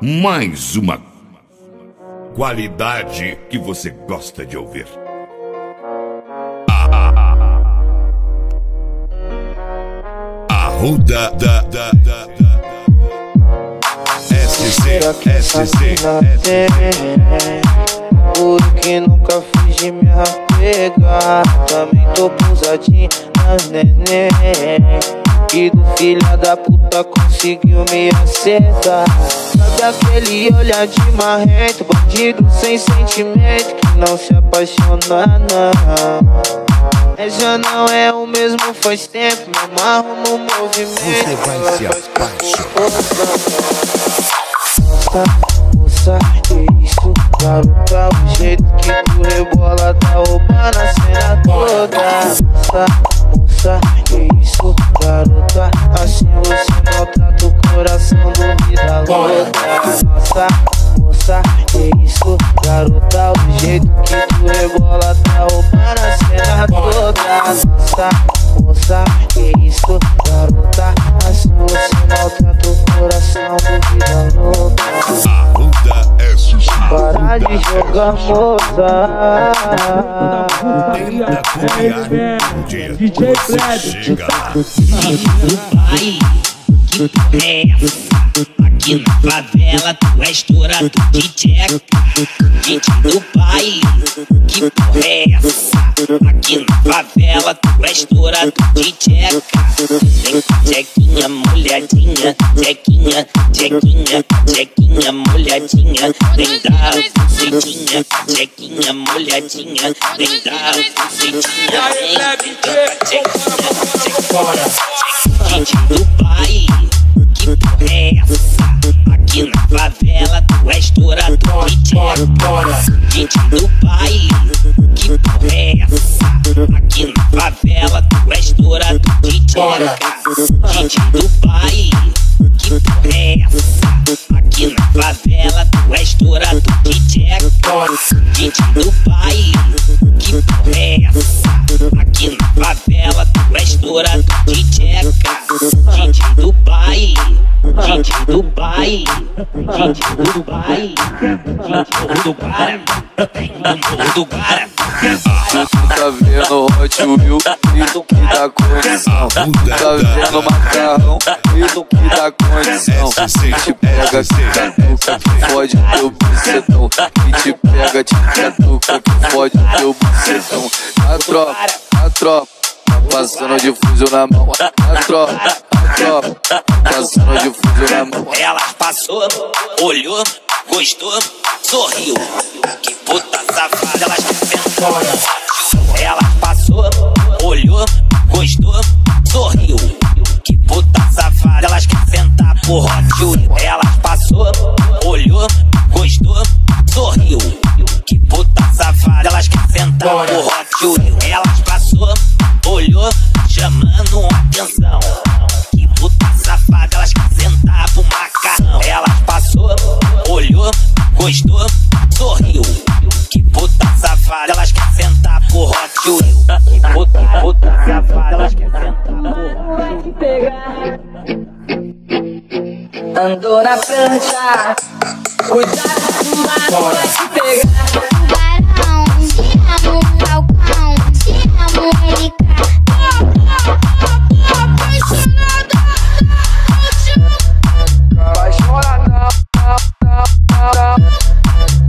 mais uma qualidade que você gosta de ouvir. Arruda da da da da SC SC Porque nunca fiz de me apegar Também tô pousadinho nas neném. E do filha da puta conseguiu me acertar Sabe aquele olhar de marrento Bandido sem sentimento Que não se apaixona não. É, já não é o mesmo faz tempo Me amarro no movimento. Você vai se apaixonar. Moça, que isso, garota O jeito vida louca Nossa, moça, que isso, garota O jeito que tu rebola tá roubando a cena toda Nossa, moça, que isso, garota Assim você maltrata o coração do vida louca Arruda SC Para de jogar moça Tenta copiar um dia DJ Kleber. chega lá. Que porra é essa? Aqui na favela tu és estourador de tcheca Gente do pai, que porra é essa? Aqui na favela tu és estourador de tcheca Vem com tchequinha molhadinha Tchequinha, tchequinha, tchequinha molhadinha. Vem dar bucetinha Tchequinha molhadinha. Vem dar bucetinha Vem, com tchequinha, tchequinha Gente do pai, que porra é essa? Gente do pai, que porra é essa? Aqui na favela tu és estourador de tcheca Gente do pai, que porra é essa? Aqui na favela tu és estourador de tcheca Gente do pai, gente do pai, gente do pai, gente do pai, do pai. Tá vendo Hot Wheel? E tu que dá condição Tá vendo macarrão? E tu que dá condição Te pega, te catuca, que fode teu bucetão. E te pega, te catuca, que fode teu bucetão. A tropa, a tropa Tá passando de fuzil na mão. A tropa, a tropa Tá passando de fuzil na mão. Ela passou, olhou, gostou, sorriu. Que puta safada, elas sentar. Ela passou, olhou, gostou, sorriu. Que puta safada, elas querem sentar por Hot Wheel. Ela passou, olhou, gostou, sorriu. Que puta safada, elas querem sentar por Hot Wheel. Elas passou, olhou, chamando atenção. Que puta safada, elas querem sentar pro macarrão. Elas passou, olhou, gostou, Que puta, puta safada, elas querem Wheel. Andou na prancha, cuidado com o mar, vai te pegar. LK.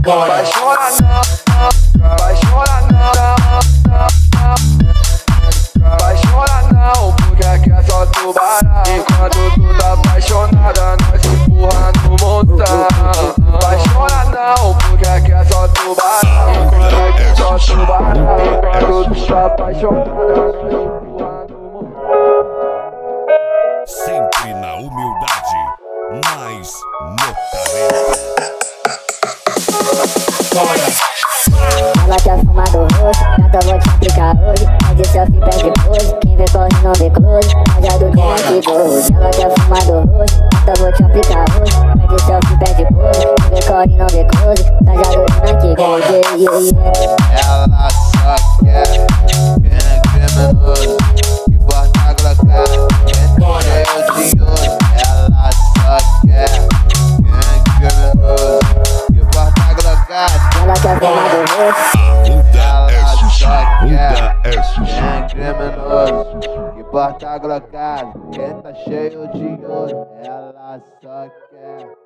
Vai chorar tá no. Sempre na humildade, mais notareta. Ela quer fumar do rosto, gata vou te aplicar hoje Pede selfie, pede pose, quem vê corre não vê close Rajado tem aqui doze Ela quer fumar do rosto, gata vou te aplicar hoje Pede selfie, pede pose, quem vê corre não vê close Rajado tem aqui doze yeah, yeah, yeah. Ela só quer criminoso que porta glocado, quem tá cheio de ouro, ela só quer.